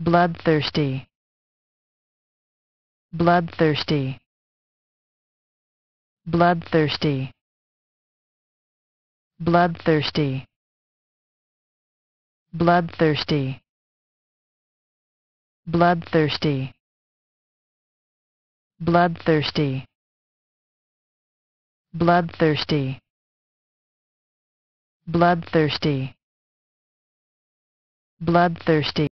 bloodthirsty. Bloodthirsty. Bloodthirsty. Bloodthirsty. Bloodthirsty. Bloodthirsty. Bloodthirsty. Bloodthirsty. Bloodthirsty. Bloodthirsty.